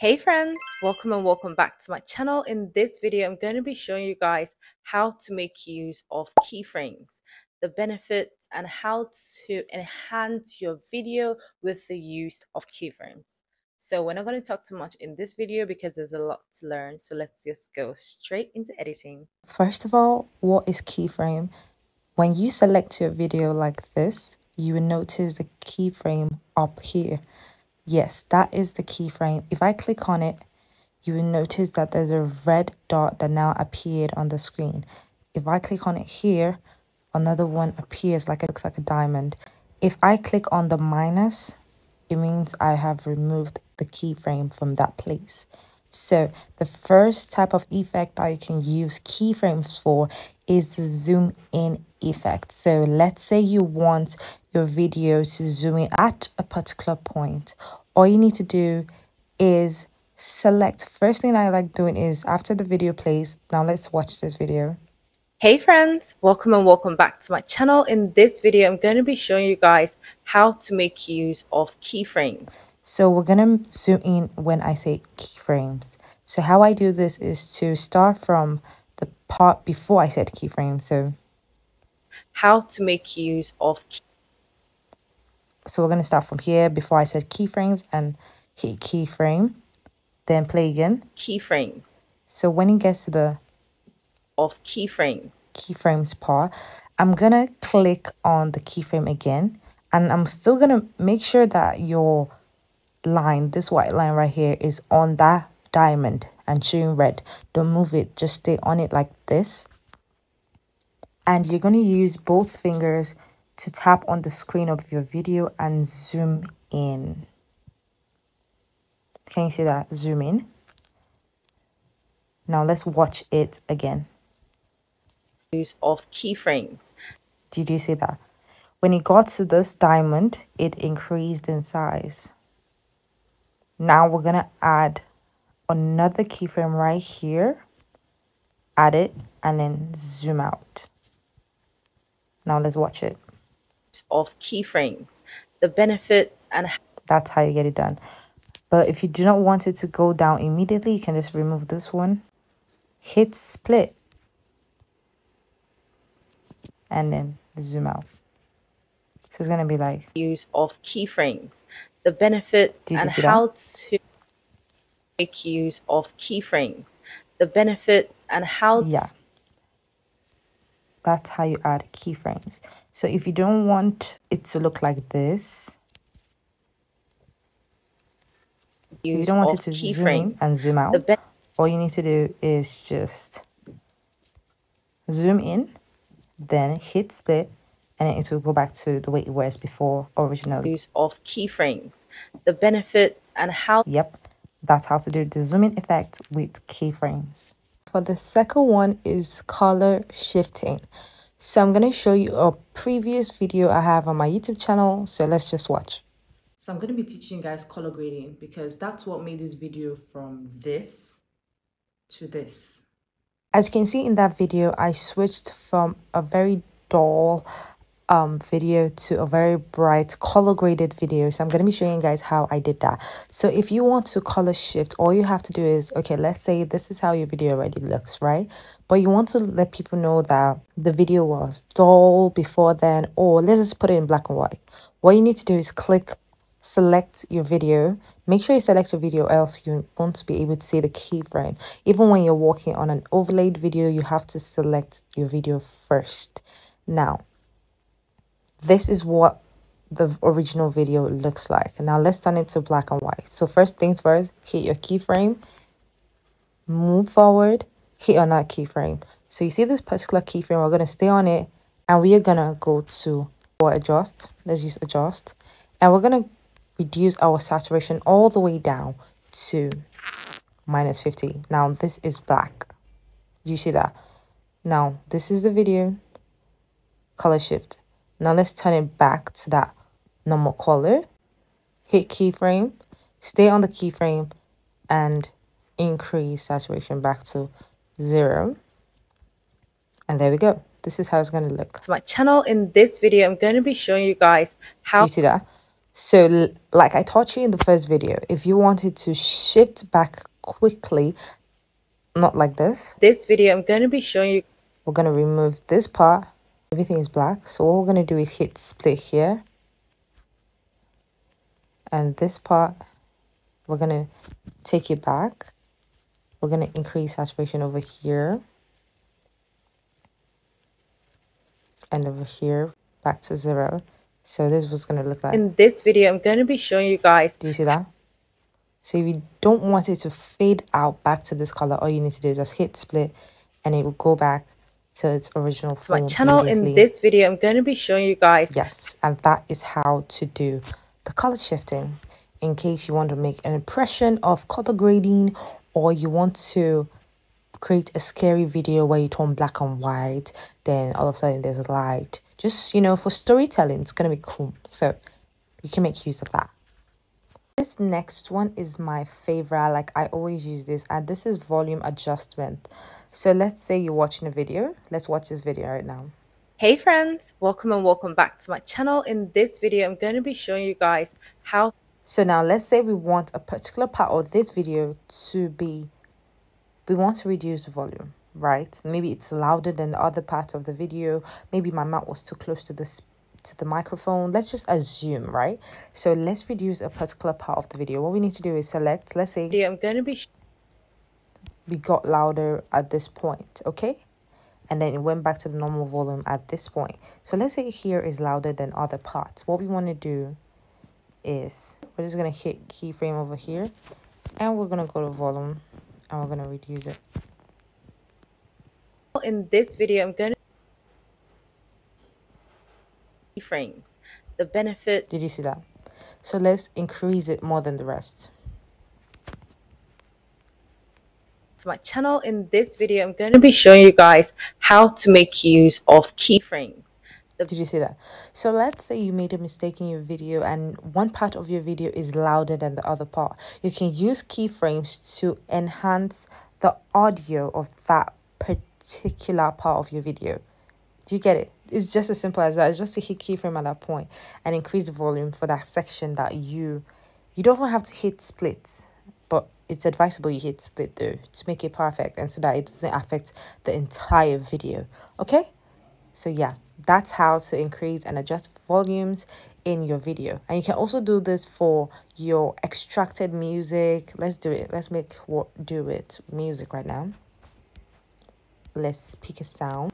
Hey friends, welcome and welcome back to my channel. In this video, I'm going to be showing you guys how to make use of keyframes, the benefits and how to enhance your video with the use of keyframes. So we're not going to talk too much in this video because there's a lot to learn. So let's just go straight into editing. First of all, what is keyframe? When you select your video like this, you will notice the keyframe up here. Yes, that is the keyframe. If I click on it, you will notice that there's a red dot that now appeared on the screen. If I click on it here, another one appears like it looks like a diamond. If I click on the minus, it means I have removed the keyframe from that place. So the first type of effect that you can use keyframes for is the zoom in effect. So let's say you want your video to zoom in at a particular point. All you need to do is select. First thing I like doing is after the video plays, now let's watch this video. Hey friends, welcome and welcome back to my channel. In this video, I'm going to be showing you guys how to make use of keyframes. So we're going to zoom in when I say keyframes. So how I do this is to start from the part before I said keyframe. So how to make use of so we're going to start from here before I said keyframes and hit keyframe then play again keyframes so when it gets to the of keyframes keyframes part I'm gonna click on the keyframe again and I'm still gonna make sure that your line, this white line right here, is on that diamond and showing red. Don't move it, just stay on it like this. And you're going to use both fingers to tap on the screen of your video and zoom in. Can you see that? Zoom in. Now let's watch it again. Use of keyframes. Did you see that? When it got to this diamond, it increased in size. Now we're going to add another keyframe right here. Add it and then zoom out. Now let's watch it. Of keyframes, the benefits and that's how you get it done. But if you do not want it to go down immediately, you can just remove this one. Hit split. And then zoom out. So it's going to be like use of keyframes the benefits and how to make use of keyframes, the benefits and how yeah. That's how you add keyframes. So if you don't want it to look like this, you don't want it to zoom in and zoom out. All you need to do is just zoom in, then hit split, and it will go back to the way it was before originally. Use of keyframes, the benefits and how. Yep, that's how to do the zooming effect with keyframes. For the second one is color shifting. So I'm going to show you a previous video I have on my YouTube channel. So let's just watch. So I'm going to be teaching you guys color grading because that's what made this video from this to this. As you can see in that video, I switched from a very dull um video to a very bright color graded video. So i'm going to be showing you guys how i did that. So if you want to color shift all you have to do is okay let's say this is how your video already looks right? But you want to let people know that the video was dull before then or let's just put it in black and white. What you need to do is click select your video. Make sure you select your video else you won't be able to see the keyframe. Even when you're working on an overlaid video you have to select your video first. Now this is what the original video looks like. Now let's turn it to black and white. So first things first, hit your keyframe, move forward, hit on that keyframe. So you see this particular keyframe, we're going to stay on it and we are going to go to or adjust. Let's use adjust. And we're going to reduce our saturation all the way down to minus 50. Now this is black. You see that? Now this is the video. Color shift. Now let's turn it back to that normal color. Hit keyframe, stay on the keyframe and increase saturation back to zero. And there we go. This is how it's going to look. So my channel in this video, I'm going to be showing you guys how. Do you see that? So like I taught you in the first video, if you wanted to shift back quickly, not like this. This video, I'm going to be showing you. We're going to remove this part. Everything is black. So what we're going to do is hit split here. And this part, we're going to take it back. We're going to increase saturation over here. And over here, back to zero. So this was going to look like. In this video, I'm going to be showing you guys. Do you see that? So if you don't want it to fade out back to this color, all you need to do is just hit split and it will go back to its original so my channel in this video, I'm going to be showing you guys. Yes, and that is how to do the color shifting in case you want to make an impression of color grading or you want to create a scary video where you turn black and white, then all of a sudden there's light. Just, you know, for storytelling, it's going to be cool. So you can make use of that. This next one is my favorite. Like I always use this and this is volume adjustment. So let's say you're watching a video. Let's watch this video right now. Hey friends, welcome and welcome back to my channel. In this video, I'm going to be showing you guys how. So now let's say we want a particular part of this video to be, we want to reduce the volume, right? Maybe it's louder than the other part of the video. Maybe my mouth was too close to the to the microphone let's just assume right so let's reduce a particular part of the video what we need to do is select let's say i'm going to be we got louder at this point okay and then it went back to the normal volume at this point so let's say here is louder than other parts what we want to do is we're just going to hit keyframe over here and we're going to go to volume and we're going to reduce it in this video i'm going to frames. The benefit. Did you see that? So let's increase it more than the rest. To my channel in this video, I'm going to be showing you guys how to make use of keyframes. Did you see that? So let's say you made a mistake in your video and one part of your video is louder than the other part. You can use keyframes to enhance the audio of that particular part of your video. Do you get it? It's just as simple as that. It's just to hit keyframe at that point and increase the volume for that section that you you don't even have to hit split, it's advisable you hit split though to make it perfect and so that it doesn't affect the entire video. Okay? So yeah, that's how to increase and adjust volumes in your video. And you can also do this for your extracted music. Let's do it. Let's make what do it music right now. Let's pick a sound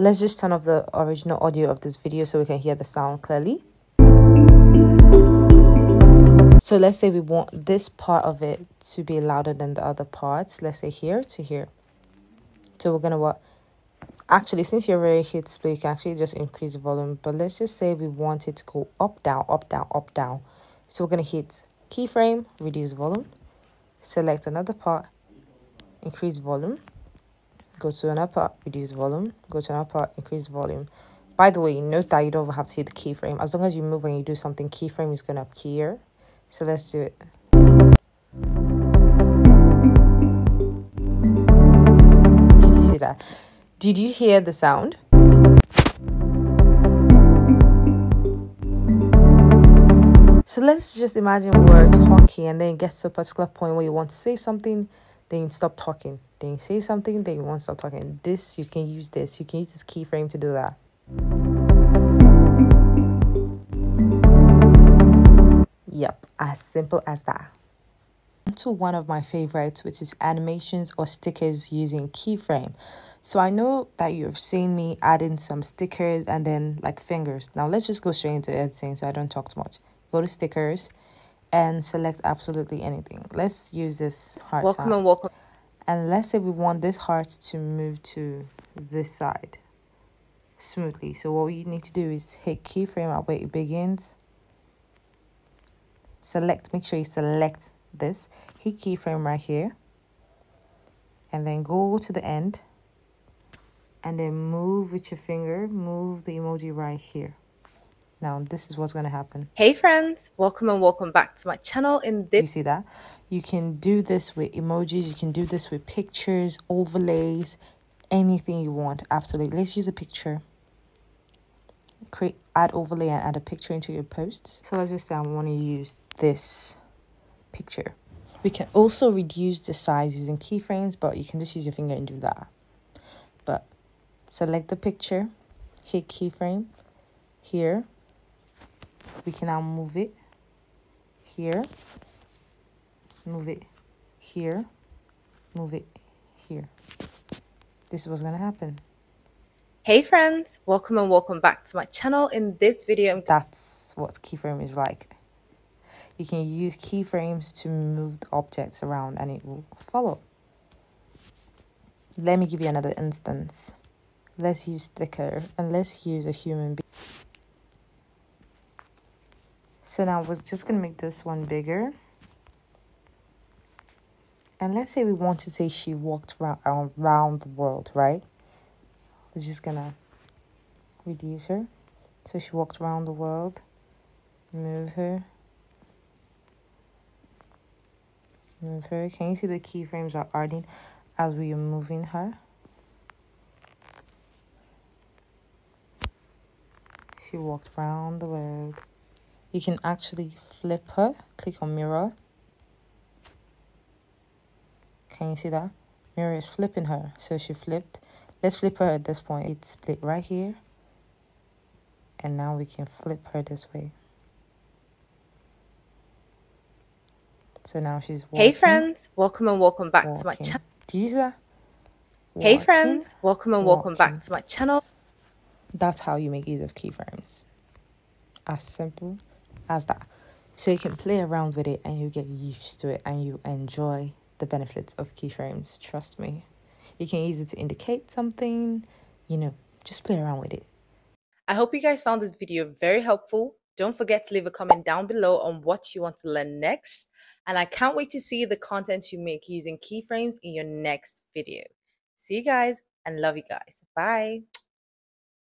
let's just turn off the original audio of this video so we can hear the sound clearly so let's say we want this part of it to be louder than the other parts let's say here to here so we're gonna what actually since you're already hit split you can actually just increase the volume but let's just say we want it to go up down up down up down so we're gonna hit keyframe reduce volume select another part increase volume go to another part, reduce volume, go to another part, increase volume. By the way, note that you don't have to see the keyframe. As long as you move when you do something, keyframe is going to appear. So let's do it. Did you see that? Did you hear the sound? So let's just imagine we're talking and then it gets to a particular point where you want to say something, then you stop talking then you say something then you want to stop talking this you can use this you can use this keyframe to do that yep as simple as that. To one of my favorites which is animations or stickers using keyframe. So i know that you've seen me add in some stickers and then like fingers. Now let's just go straight into editing so i don't talk too much. Go to stickers and select absolutely anything. Let's use this heart welcome and welcome. And let's say we want this heart to move to this side smoothly. So what we need to do is hit keyframe at where it begins select make sure you select this hit keyframe right here. And then go to the end. And then move with your finger move the emoji right here. Now this is what's going to happen. Hey friends. Welcome and welcome back to my channel. In this you see that? You can do this with emojis. You can do this with pictures overlays anything you want. Absolutely. Let's use a picture. Create add overlay and add a picture into your posts. So let's just say I want to use this picture. We can also reduce the size using keyframes, but you can just use your finger and do that. But select the picture, hit keyframe here. We can now move it here, move it here, move it here. This is what's going to happen. Hey friends, welcome and welcome back to my channel. In this video, that's what keyframe is like. You can use keyframes to move the objects around and it will follow. Let me give you another instance. Let's use sticker and let's use a human being. So now we're just going to make this one bigger. And let's say we want to say she walked around, around the world, right? We're just going to reduce her. So she walked around the world. Move her. Her. Can you see the keyframes are adding as we are moving her? She walked around the world. You can actually flip her. Click on mirror. Can you see that? Mirror is flipping her. So she flipped. Let's flip her at this point. It's split right here. And now we can flip her this way. So now she's walking. Hey friends, welcome and welcome back walking. to my channel. That? Hey friends, welcome and welcome back to my channel. That's how you make use of keyframes. As simple as that. So you can play around with it and you get used to it and you enjoy the benefits of keyframes. Trust me. You can use it to indicate something, you know, just play around with it. I hope you guys found this video very helpful. Don't forget to leave a comment down below on what you want to learn next. And I can't wait to see the content you make using keyframes in your next video. See you guys and love you guys. Bye.